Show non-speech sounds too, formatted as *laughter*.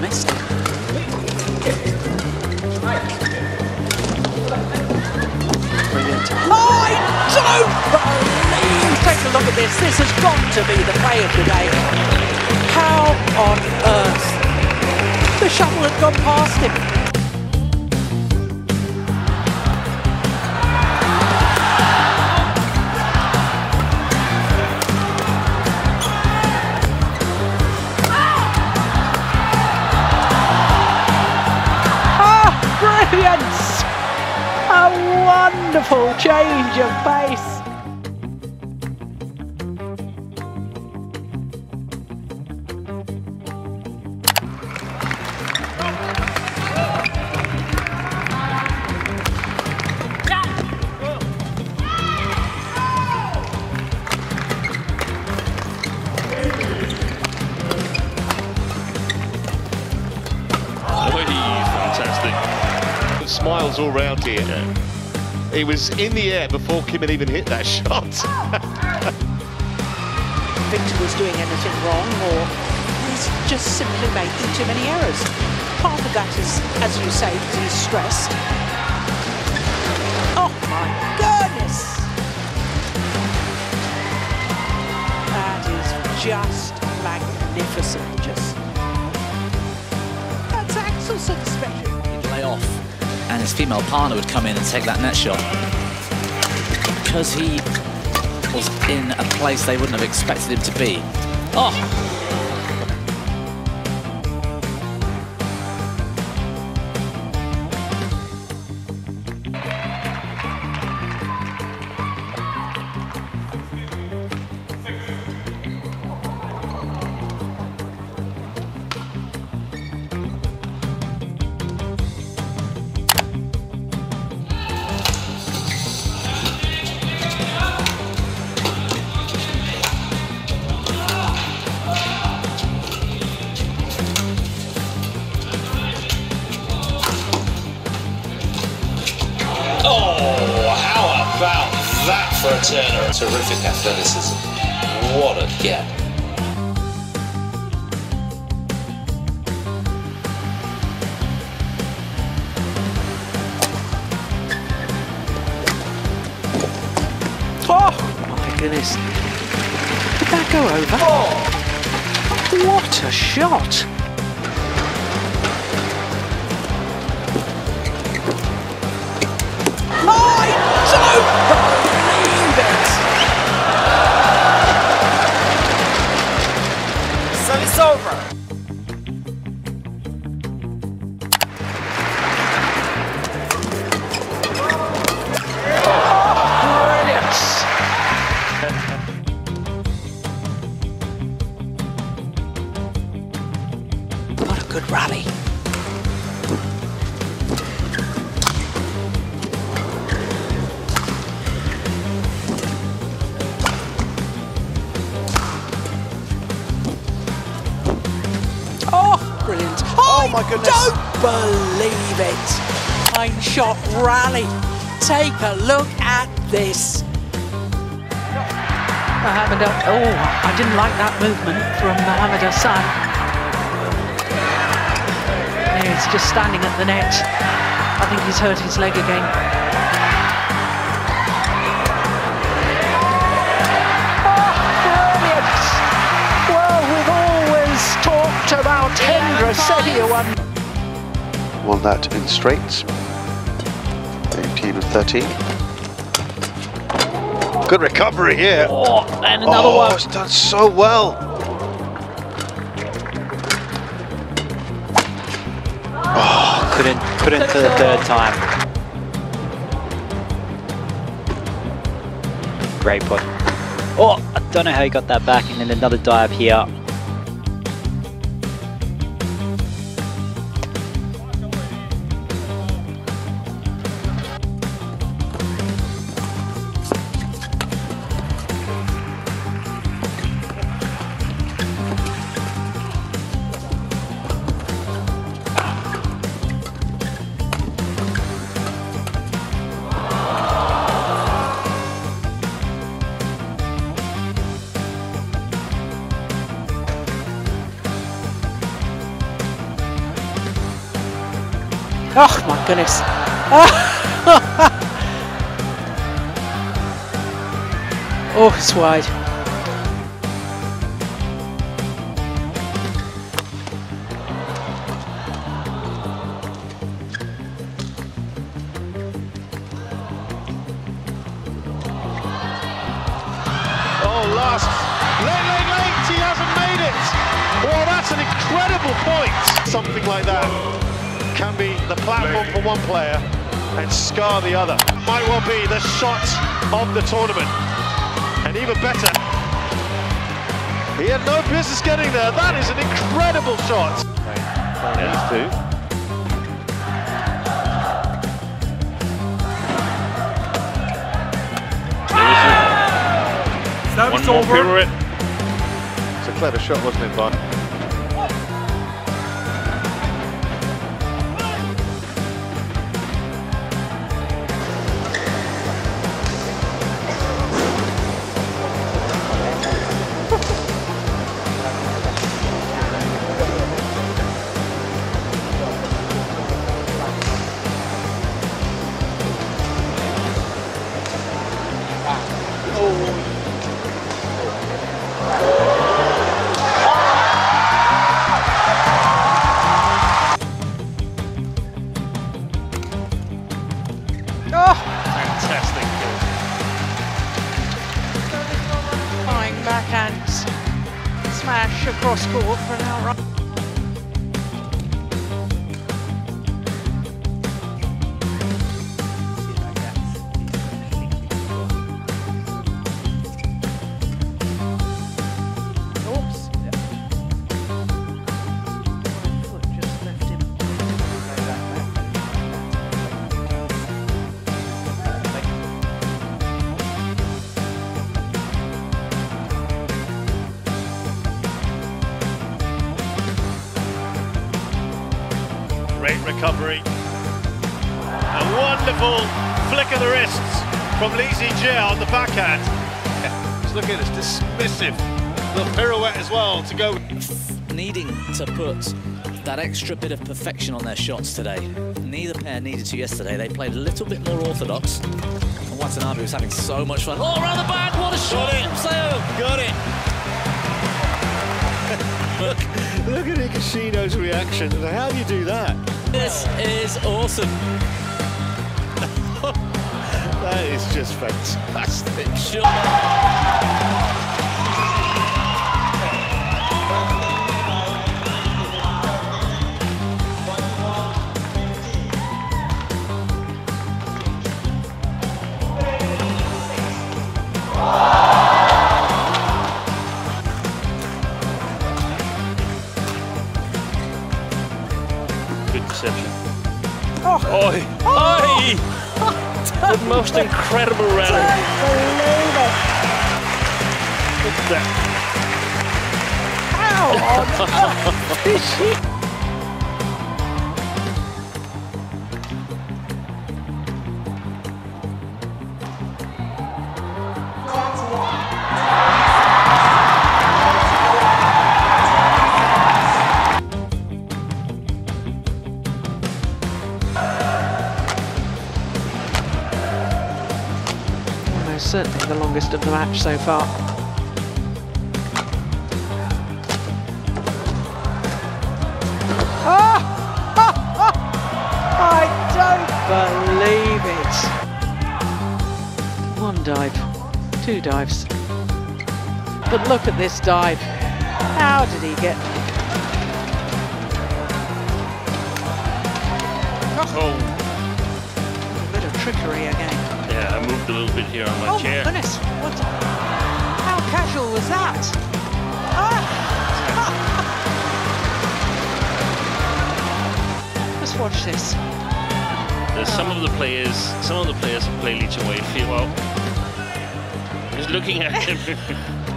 missed. Brilliant. I don't believe! Take a look at this. This has got to be the play of the day. How on earth? The shuttle had gone past him. A wonderful change of pace. Smiles all round here. He was in the air before Kim had even hit that *laughs* shot. Victor was doing anything wrong or he's just simply making too many errors. Part of that is, as you say, that he's stressed. Oh my goodness! That is just magnificent. Just that's Axelsen's special. And his female partner would come in and take that net shot because he was in a place they wouldn't have expected him to be. Oh, for a turner? Terrific athleticism. What a gap. Oh my goodness! Did that go over? Oh. What a shot! Oh my goodness. don't believe it. Nine shot rally. Take a look at this. Mohammad oh, I didn't like that movement from Mohammad Ahsan. He's just standing at the net. I think he's hurt his leg again. Talked about Hendra Setiawan. Won that in straights. 18 of 13. Good recovery here. Oh, and another oh, one. it's done so well. Oh, Couldn't couldn't for the third time. Great put. Oh, I don't know how he got that back, and then another dive here. Oh my goodness. *laughs* oh, it's wide. Oh, last. Late, late, late. He hasn't made it. Oh, that's an incredible point. Something like that can be the platform for one player and scar the other. Might well be the shot of the tournament. And even better, he had no business getting there. That is an incredible shot. These two. One more pirouette. It's a clever shot, wasn't it, Bond? Court for an outright. Recovery. A wonderful flick of the wrists from Lee Jia on the backhand. Just look at this dismissive little pirouette as well to go. needing to put that extra bit of perfection on their shots today. Neither pair needed to yesterday. They played a little bit more orthodox. And Watanabe was having so much fun. Oh, around the back, what a shot! it. Seo. Got it. Look, at Higashino's reaction. How do you do that? This is awesome. *laughs* That is just fantastic. Sure. Rally. Look at that. Almost *laughs* *laughs* certainly the longest of the match so far. Ah! *laughs* I don't believe it. One dive, two dives. But look at this dive. How did he get? Oh, A bit of trickery again. Yeah, I moved a little bit here on my oh chair. my goodness! What? How casual was that? Ah! Let's watch this. There's some of the players, some of the players who play Legion Way feel well. Just looking at *laughs* him. *laughs*